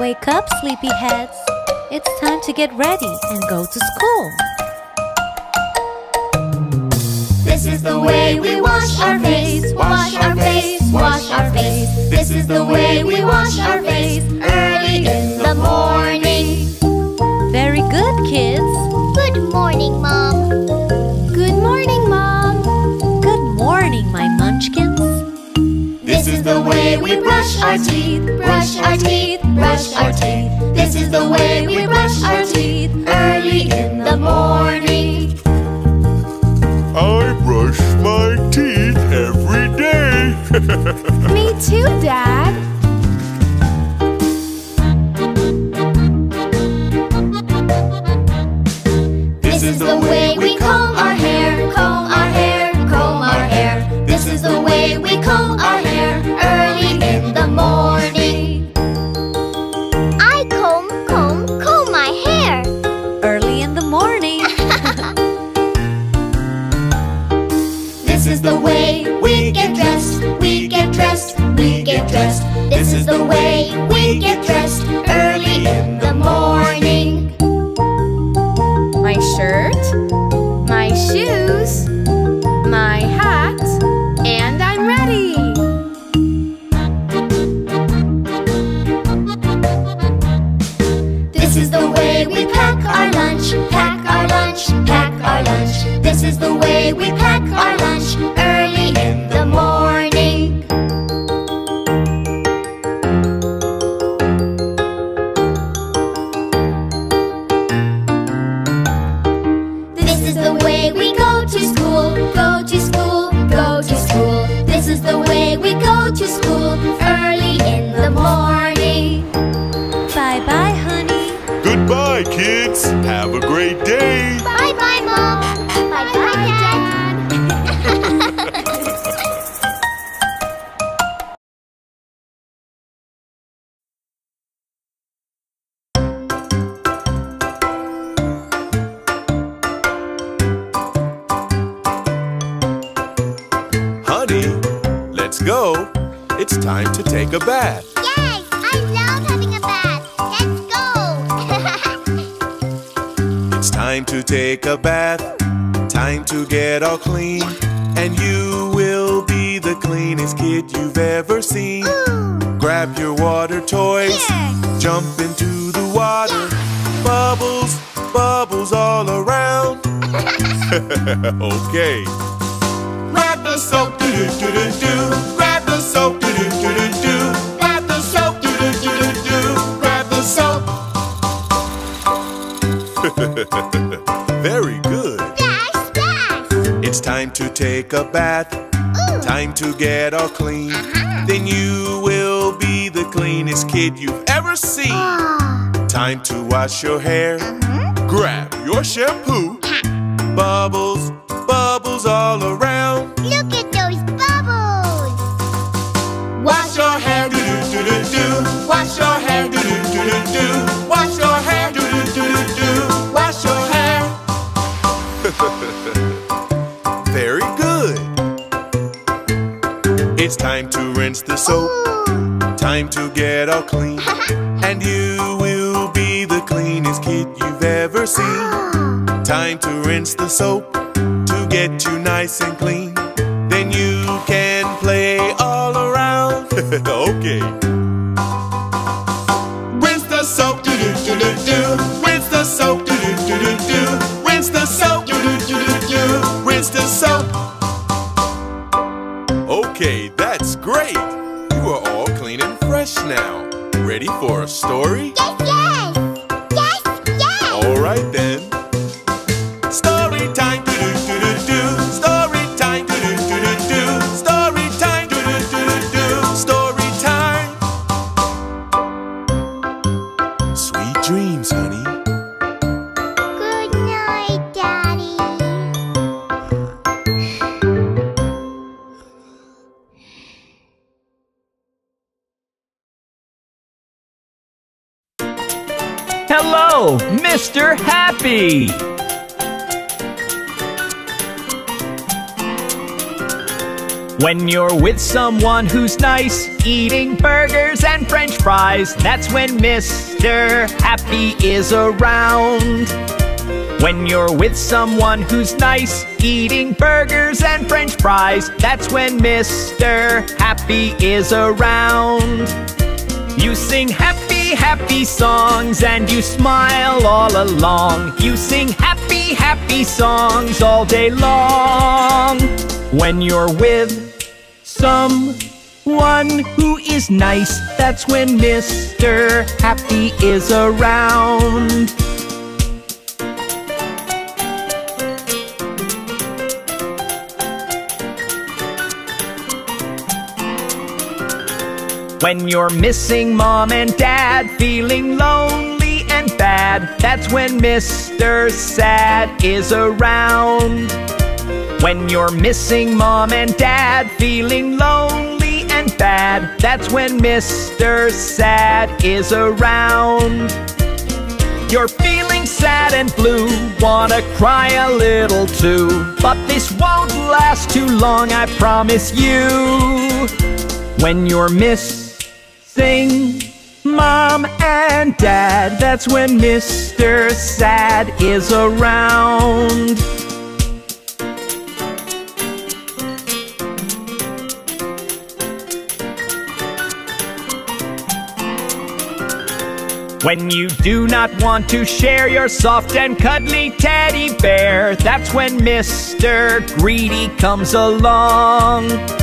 Wake up, sleepyheads. It's time to get ready and go to school. This is the way we wash our face, wash our face, wash our face. This is the way we wash our face early in the morning. Very good, kids. We brush our teeth, brush our teeth, brush our teeth. This is the way we brush our teeth early in the morning. I brush my teeth every day. Me too, Dad. To school early in the morning. bye bye, honey. Goodbye, kids. Have a great day. Bye bye, Mom. Bye bye, Dad. Honey, let's go. It's time to take a bath. Yes, I love having a bath. Let's go. It's time to take a bath. Time to get all clean. And you will be the cleanest kid you've ever seen. Grab your water toys. Jump into the water. Bubbles, bubbles all around. okay. Grab the soap, do do do do do. Soap, do do do do do. Grab the soap, do do do do do. Grab the soap. Very good. Dash, dash. It's time to take a bath. Ooh. Time to get all clean. Uh -huh. Then you will be the cleanest kid you've ever seen. Time to wash your hair. Grab your shampoo. Bubbles, bubbles all around. It's time to rinse the soap. Time to get all clean. And you will be the cleanest kid you've ever seen. Time to rinse the soap to get you nice and clean. Then you can play all around. okay. Ready for a story? Mr. Happy! When you're with someone who's nice, eating burgers and french fries, that's when Mr. Happy is around. When you're with someone who's nice, eating burgers and french fries, that's when Mr. Happy is around. You sing happy, happy songs and you smile all along. You sing happy, happy songs all day long. When you're with someone who is nice, that's when Mr. Happy is around. When you're missing mom and dad, feeling lonely and bad, that's when Mr. Sad is around. When you're missing mom and dad, feeling lonely and bad, that's when Mr. Sad is around. You're feeling sad and blue, wanna cry a little too. But this won't last too long, I promise you. When you're missing mom and dad, that's when Mr. Sad is around. When you do not want to share your soft and cuddly teddy bear, that's when Mr. Greedy comes along.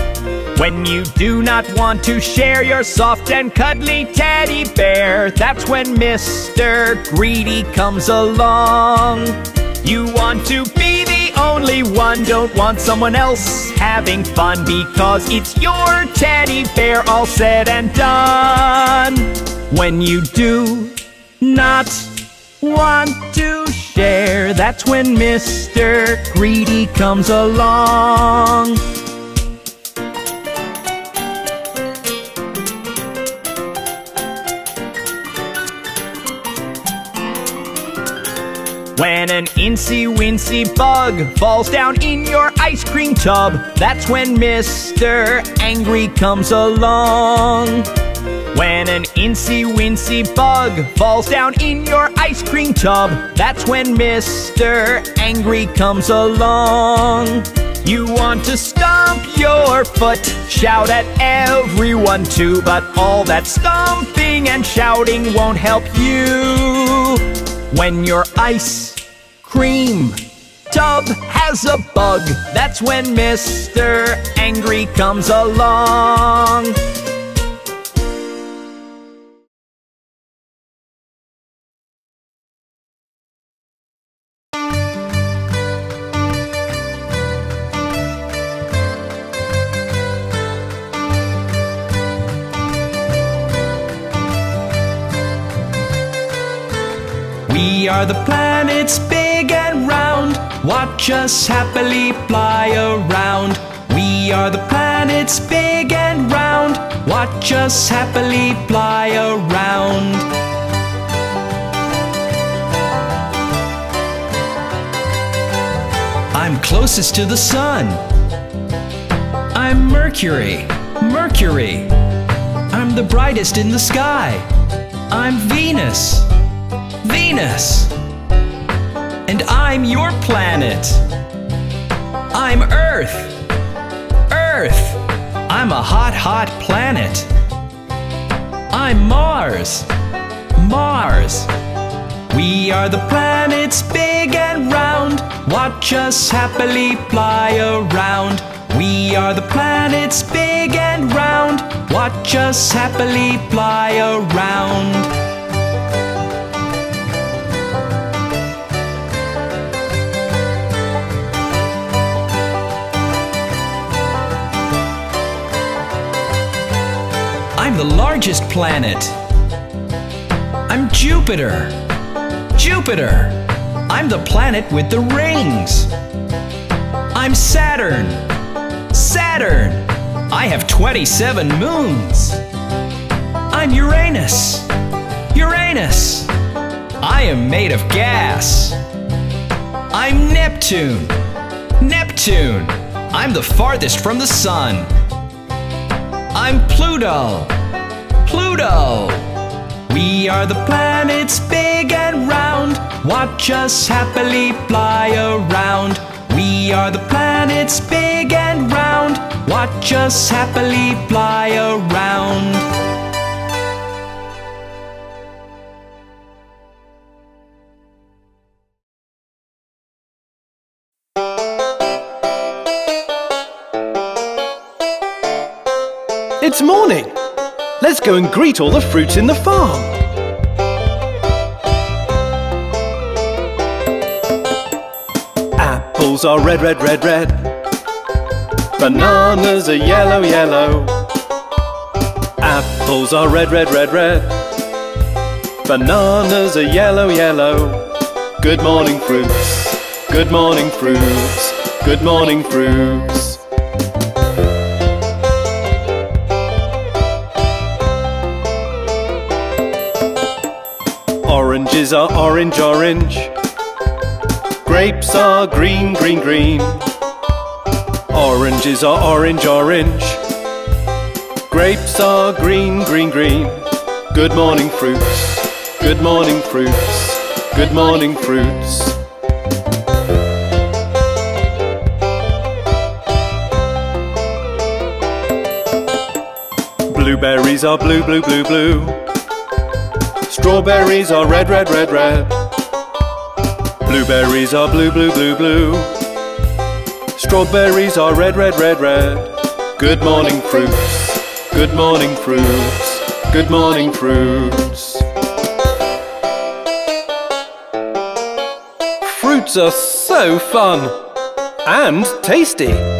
When you do not want to share your soft and cuddly teddy bear, that's when Mr. Greedy comes along. You want to be the only one, don't want someone else having fun because it's your teddy bear all said and done. When you do not want to share, that's when Mr. Greedy comes along. When an incy wincy bug falls down in your ice cream tub, that's when Mr. Angry comes along. When an incy wincy bug falls down in your ice cream tub, that's when Mr. Angry comes along. You want to stomp your foot, shout at everyone too, but all that stomping and shouting won't help you. When your ice cream tub has a bug, that's when Mr. Angry comes along. We are the planets big and round. Watch us happily fly around. We are the planets big and round. Watch us happily fly around. I'm closest to the sun. I'm Mercury, Mercury. I'm the brightest in the sky. I'm Venus, Venus. And I'm your planet. I'm Earth, Earth. I'm a hot, hot planet. I'm Mars, Mars. We are the planets big and round. Watch us happily fly around. We are the planets big and round. Watch us happily fly around. The largest planet. I'm Jupiter. Jupiter. I'm the planet with the rings. I'm Saturn. Saturn. I have 27 moons. I'm Uranus. Uranus. I am made of gas. I'm Neptune. Neptune. I'm the farthest from the sun. I'm Pluto. Pluto. We are the planets big and round. Watch us happily fly around. We are the planets big and round. Watch us happily fly around. It's morning. Let's go and greet all the fruits in the farm. Apples are red, red, red, red. Bananas are yellow, yellow. Apples are red, red, red, red. Bananas are yellow, yellow. Good morning, fruits. Good morning, fruits. Good morning, fruits. Oranges are orange, orange. Grapes are green, green, green. Oranges are orange, orange. Grapes are green, green, green. Good morning, fruits. Good morning, fruits. Good morning, fruits. Blueberries are blue, blue, blue, blue. Strawberries are red, red, red, red. Blueberries are blue, blue, blue, blue. Strawberries are red, red, red, red. Good morning, fruits. Good morning, fruits. Good morning, fruits. Fruits are so fun and tasty.